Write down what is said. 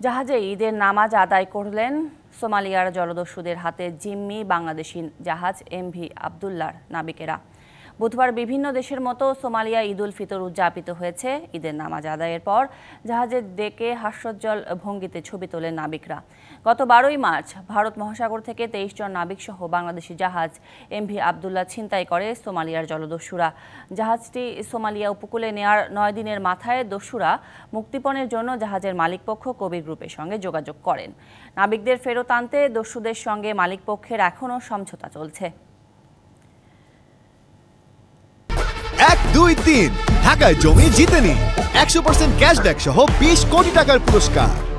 জাহাজে ঈদের নামাজ আদায় করলেন সোমালিয়ার জলদস্যুদের হাতে জিম্মি বাংলাদেশি জাহাজ এমভি আবদুল্লার নাবিকেরা। বুধবার বিভিন্ন দেশের মতো সোমালিয়া ঈদ উল ফিতর উদযাপিত হয়েছে। ঈদের নামাজ আদায়ের পর জাহাজের ডেকে হাস্যোজ্জ্বল ভঙ্গিতে ছবি তোলেন নাবিকরা। গত বারোই মার্চ ভারত মহাসাগর থেকে তেইশ জন নাবিক সহ বাংলাদেশি জাহাজ এমভি আবদুল্লাহ ছিনতাই করে সোমালিয়ার জলদস্যুরা। জাহাজটি সোমালিয়া উপকূলে নেয়ার নয় দিনের মাথায় দস্যুরা মুক্তিপণের জন্য জাহাজের মালিকপক্ষ কবির গ্রুপের সঙ্গে যোগাযোগ করেন। নাবিকদের ফেরত আনতে দস্যুদের সঙ্গে মালিকপক্ষের এখনও সমঝোতা চলছে। এক দুই তিন। ঢাকায় জমি জিতেনি একশো পার্সেন্ট ক্যাশব্যাক সহ বিশ কোটি টাকার পুরস্কার।